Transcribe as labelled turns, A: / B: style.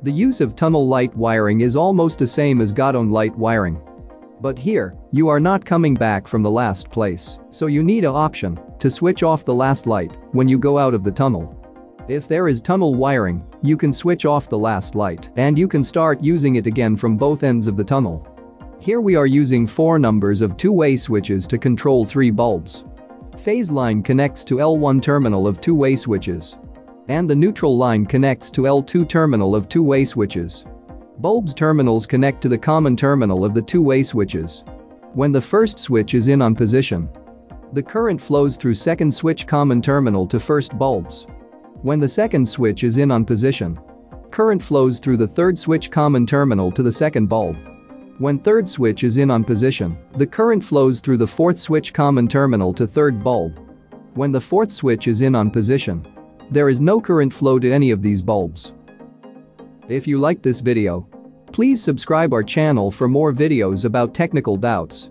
A: The use of tunnel light wiring is almost the same as Godown light wiring. But here, you are not coming back from the last place, so you need a option to switch off the last light when you go out of the tunnel. If there is tunnel wiring, you can switch off the last light and you can start using it again from both ends of the tunnel. Here we are using four numbers of two-way switches to control three bulbs. Phase line connects to L1 terminal of two-way switches. And the neutral line connects to L2 terminal of two-way switches. Bulbs terminals connect to the common terminal of the two-way switches. When the first switch is in on position, the current flows through second switch common terminal to first bulbs. When the second switch is in on position, current flows through the third switch common terminal to the second bulb. When third switch is in on position, the current flows through the fourth switch common terminal to third bulb. When the fourth switch is in on position, there is no current flow to any of these bulbs. If you liked this video, please subscribe our channel for more videos about technical doubts.